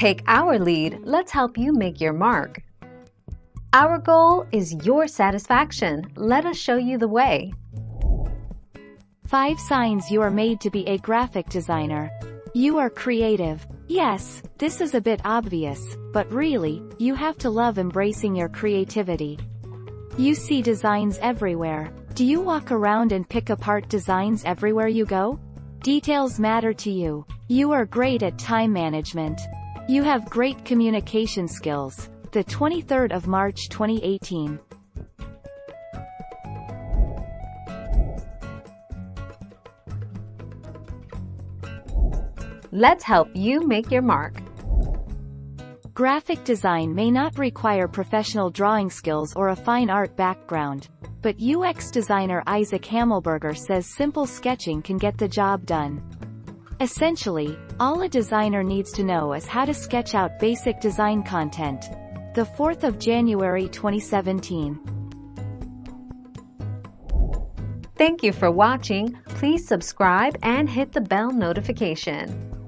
Take our lead, let's help you make your mark. Our goal is your satisfaction. Let us show you the way. 5 signs you are made to be a graphic designer. You are creative. Yes, this is a bit obvious, but really, you have to love embracing your creativity. You see designs everywhere. Do you walk around and pick apart designs everywhere you go? Details matter to you. You are great at time management. You have great communication skills. The 23rd of March 2018. Let's help you make your mark. Graphic design may not require professional drawing skills or a fine art background, but UX designer Isaac Hamelberger says simple sketching can get the job done. Essentially, all a designer needs to know is how to sketch out basic design content. The 4th of January 2017. Thank you for watching. Please subscribe and hit the bell notification.